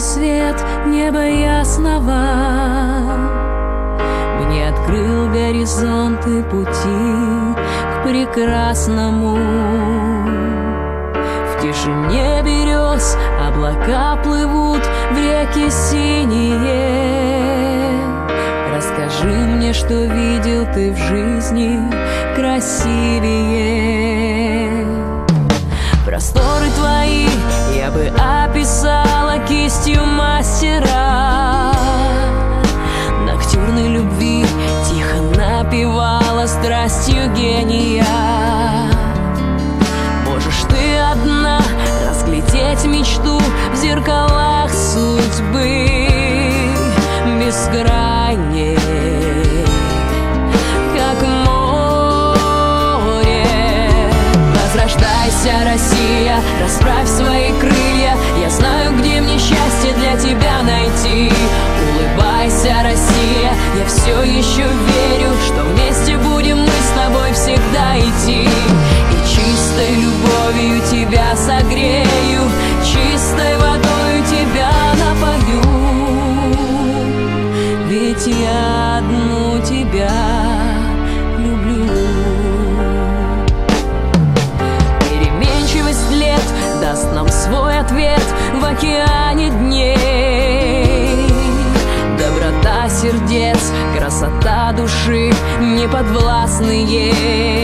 свет неба ясного Мне открыл горизонты пути к прекрасному. В тишине берез облака плывут в реки синие. Расскажи мне, что видел ты в жизни красивее. Просторы твои я бы описала кистью мастера. Ноктюрной любви тихо напевала страстью гения Можешь ты одна разглядеть мечту в зеркалах судьбы? Бескрайней, Возрождайся, Россия, расправь свои крылья Я для тебя найти. Улыбайся, Россия, я все еще верю Что вместе будем мы с тобой всегда идти. И чистой любовью тебя согрею Чистой водой тебя напою. Ведь я одну тебя даст нам свой ответ в океане души не подвластны ей